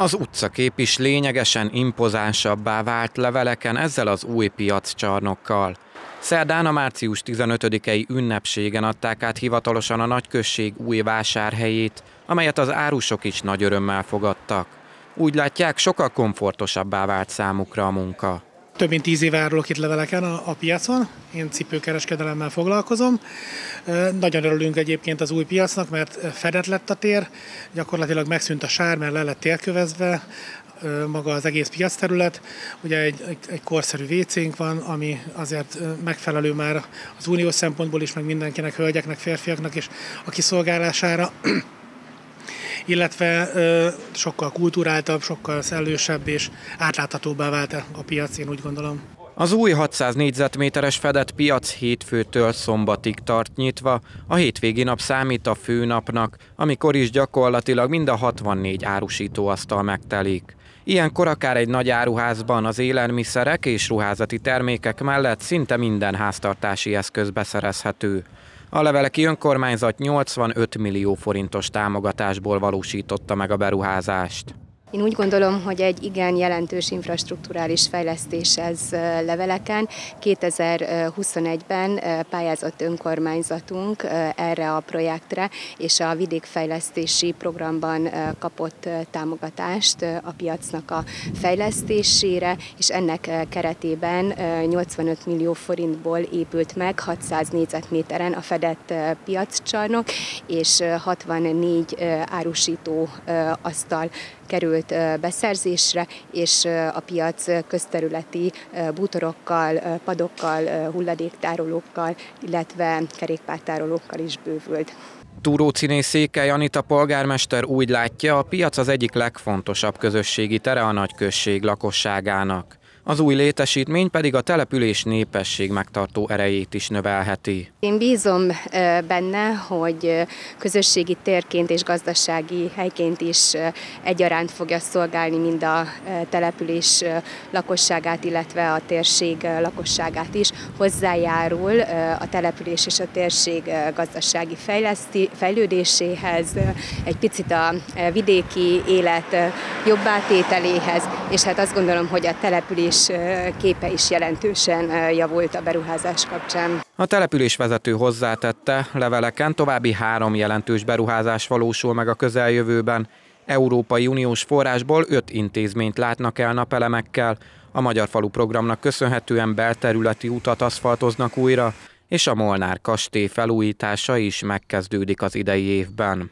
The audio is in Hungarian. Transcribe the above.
Az utcakép is lényegesen impozánsabbá vált leveleken ezzel az új piaccsarnokkal. Szerdán a március 15-i ünnepségen adták át hivatalosan a nagyközség új vásárhelyét, amelyet az árusok is nagy örömmel fogadtak. Úgy látják, sokkal komfortosabbá vált számukra a munka. Több mint tíz éve árulok itt leveleken a, a piacon, én cipőkereskedelemmel foglalkozom. Nagyon örülünk egyébként az új piacnak, mert fedett lett a tér, gyakorlatilag megszűnt a sár, mert le lett térkövezve, maga az egész piacterület. Ugye egy, egy, egy korszerű WC-nk van, ami azért megfelelő már az uniós szempontból is, meg mindenkinek, hölgyeknek, férfiaknak is a kiszolgálására illetve sokkal kulturáltabb, sokkal szellősebb és átláthatóbbá vált a piac, én úgy gondolom. Az új 600 négyzetméteres fedett piac hétfőtől szombatig tart nyitva, a hétvégi nap számít a főnapnak, amikor is gyakorlatilag mind a 64 árusítóasztal megtelik. Ilyenkor akár egy nagy áruházban az élelmiszerek és ruházati termékek mellett szinte minden háztartási eszköz beszerezhető. A leveleki önkormányzat 85 millió forintos támogatásból valósította meg a beruházást. Én úgy gondolom, hogy egy igen jelentős infrastruktúrális fejlesztés ez leveleken. 2021-ben pályázott önkormányzatunk erre a projektre, és a vidékfejlesztési programban kapott támogatást a piacnak a fejlesztésére, és ennek keretében 85 millió forintból épült meg 600 négyzetméteren a fedett piaccsarnok, és 64 árusító asztal került beszerzésre, és a piac közterületi bútorokkal, padokkal, hulladéktárolókkal, illetve kerékpártárolókkal is bővült. Túróciné Székely Anita polgármester úgy látja, a piac az egyik legfontosabb közösségi tere a nagyközség lakosságának. Az új létesítmény pedig a település népesség megtartó erejét is növelheti. Én bízom benne, hogy közösségi térként és gazdasági helyként is egyaránt fogja szolgálni mind a település lakosságát, illetve a térség lakosságát is. Hozzájárul a település és a térség gazdasági fejlődéséhez, egy picit a vidéki élet jobbátételéhez, és hát azt gondolom, hogy a település képe is jelentősen javult a beruházás kapcsán. A település vezető hozzátette, leveleken további három jelentős beruházás valósul meg a közeljövőben. Európai Uniós forrásból öt intézményt látnak el napelemekkel, a Magyar Falu programnak köszönhetően belterületi utat aszfaltoznak újra, és a Molnár kastély felújítása is megkezdődik az idei évben.